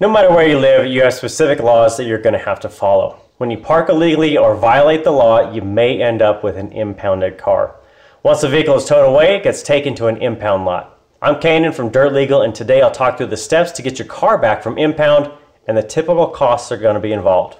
No matter where you live, you have specific laws that you're going to have to follow. When you park illegally or violate the law, you may end up with an impounded car. Once the vehicle is towed away, it gets taken to an impound lot. I'm Kanan from Dirt Legal, and today I'll talk through the steps to get your car back from impound and the typical costs that are going to be involved.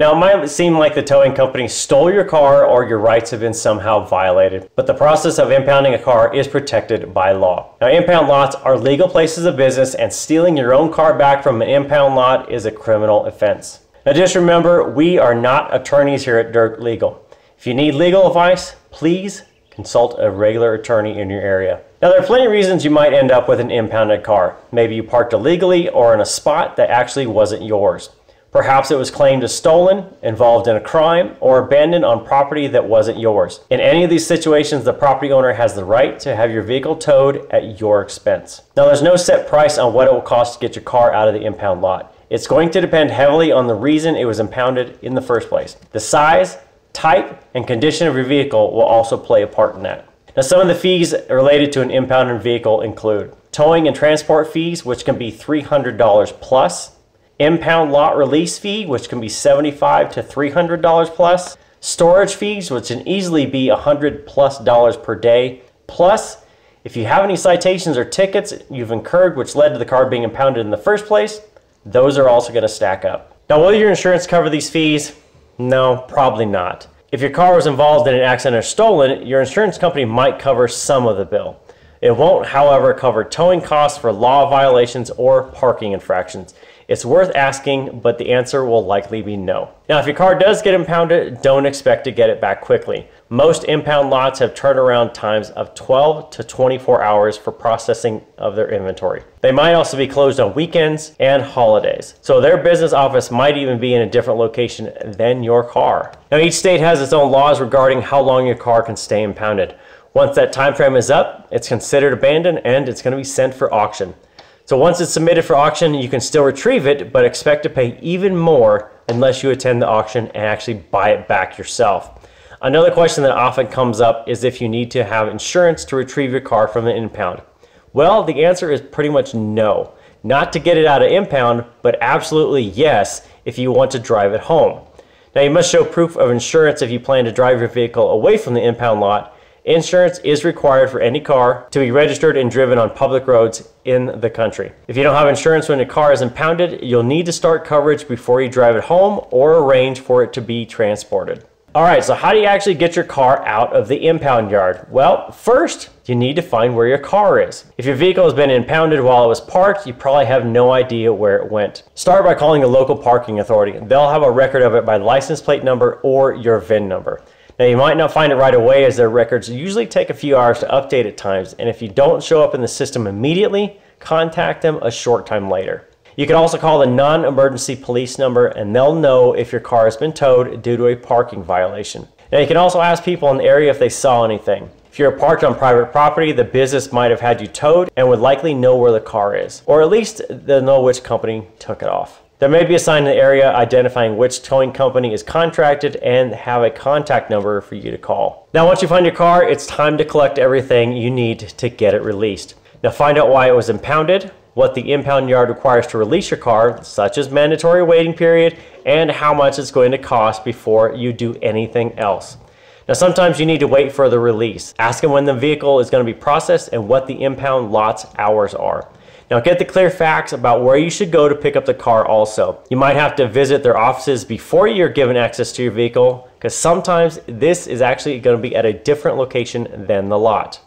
Now, it might seem like the towing company stole your car or your rights have been somehow violated, but the process of impounding a car is protected by law. Now, impound lots are legal places of business, and stealing your own car back from an impound lot is a criminal offense. Now, just remember, we are not attorneys here at Dirt Legal. If you need legal advice, please consult a regular attorney in your area. Now, there are plenty of reasons you might end up with an impounded car. Maybe you parked illegally or in a spot that actually wasn't yours. Perhaps it was claimed as stolen, involved in a crime, or abandoned on property that wasn't yours. In any of these situations, the property owner has the right to have your vehicle towed at your expense. Now, there's no set price on what it will cost to get your car out of the impound lot. It's going to depend heavily on the reason it was impounded in the first place. The size, type, and condition of your vehicle will also play a part in that. Now, some of the fees related to an impounded vehicle include towing and transport fees, which can be $300 plus impound lot release fee, which can be 75 to $300 plus, storage fees, which can easily be 100 plus dollars per day, plus if you have any citations or tickets you've incurred which led to the car being impounded in the first place, those are also going to stack up. Now, will your insurance cover these fees? No, probably not. If your car was involved in an accident or stolen, your insurance company might cover some of the bill. It won't, however, cover towing costs for law violations or parking infractions. It's worth asking, but the answer will likely be no. Now, if your car does get impounded, don't expect to get it back quickly. Most impound lots have turnaround times of 12 to 24 hours for processing of their inventory. They might also be closed on weekends and holidays. So their business office might even be in a different location than your car. Now, each state has its own laws regarding how long your car can stay impounded. Once that time frame is up, it's considered abandoned and it's going to be sent for auction. So once it's submitted for auction, you can still retrieve it, but expect to pay even more unless you attend the auction and actually buy it back yourself. Another question that often comes up is if you need to have insurance to retrieve your car from the impound. Well, the answer is pretty much no. Not to get it out of impound, but absolutely yes if you want to drive it home. Now you must show proof of insurance if you plan to drive your vehicle away from the impound lot Insurance is required for any car to be registered and driven on public roads in the country. If you don't have insurance when a car is impounded, you'll need to start coverage before you drive it home or arrange for it to be transported. All right, so how do you actually get your car out of the impound yard? Well, first, you need to find where your car is. If your vehicle has been impounded while it was parked, you probably have no idea where it went. Start by calling a local parking authority. They'll have a record of it by license plate number or your VIN number. Now you might not find it right away as their records usually take a few hours to update at times and if you don't show up in the system immediately, contact them a short time later. You can also call the non-emergency police number and they'll know if your car has been towed due to a parking violation. Now you can also ask people in the area if they saw anything. If you're parked on private property, the business might have had you towed and would likely know where the car is, or at least they'll know which company took it off. There may be a sign in the area identifying which towing company is contracted and have a contact number for you to call. Now once you find your car, it's time to collect everything you need to get it released. Now find out why it was impounded, what the impound yard requires to release your car, such as mandatory waiting period, and how much it's going to cost before you do anything else. Now sometimes you need to wait for the release. Ask them when the vehicle is going to be processed and what the impound lot's hours are. Now get the clear facts about where you should go to pick up the car also. You might have to visit their offices before you're given access to your vehicle because sometimes this is actually going to be at a different location than the lot.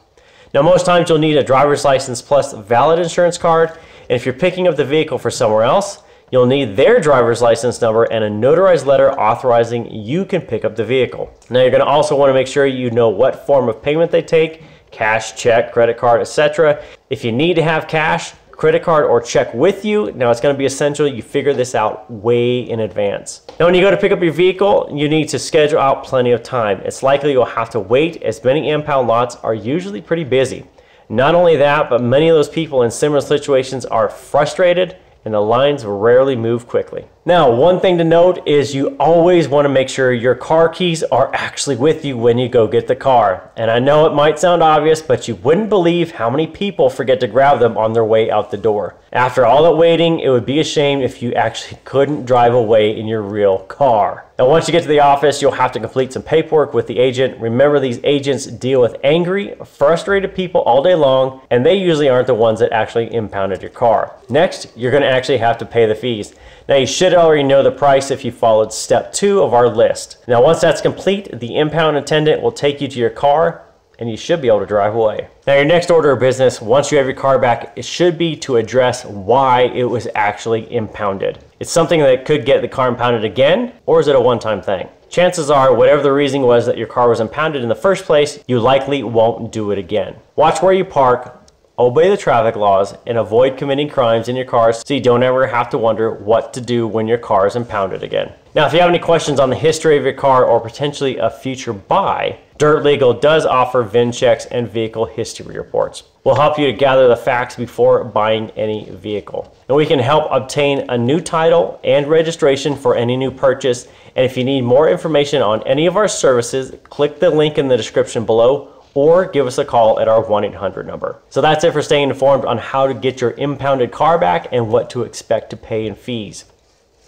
Now most times you'll need a driver's license plus valid insurance card and if you're picking up the vehicle for somewhere else, you'll need their driver's license number and a notarized letter authorizing you can pick up the vehicle. Now you're going to also want to make sure you know what form of payment they take, cash, check, credit card, etc. If you need to have cash, credit card or check with you. Now it's going to be essential you figure this out way in advance. Now when you go to pick up your vehicle, you need to schedule out plenty of time. It's likely you'll have to wait as many impound lots are usually pretty busy. Not only that, but many of those people in similar situations are frustrated and the lines rarely move quickly. Now, one thing to note is you always want to make sure your car keys are actually with you when you go get the car. And I know it might sound obvious, but you wouldn't believe how many people forget to grab them on their way out the door. After all that waiting, it would be a shame if you actually couldn't drive away in your real car. Now, once you get to the office, you'll have to complete some paperwork with the agent. Remember, these agents deal with angry, frustrated people all day long, and they usually aren't the ones that actually impounded your car. Next, you're going to actually have to pay the fees. Now, you should already know the price if you followed step two of our list. Now, once that's complete, the impound attendant will take you to your car and you should be able to drive away. Now, your next order of business, once you have your car back, it should be to address why it was actually impounded. It's something that could get the car impounded again, or is it a one time thing? Chances are, whatever the reason was that your car was impounded in the first place, you likely won't do it again. Watch where you park, obey the traffic laws, and avoid committing crimes in your cars so you don't ever have to wonder what to do when your car is impounded again. Now, if you have any questions on the history of your car or potentially a future buy, Dirt Legal does offer VIN checks and vehicle history reports. We'll help you to gather the facts before buying any vehicle. And we can help obtain a new title and registration for any new purchase. And if you need more information on any of our services, click the link in the description below or give us a call at our 1 800 number. So that's it for staying informed on how to get your impounded car back and what to expect to pay in fees.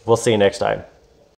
We'll see you next time.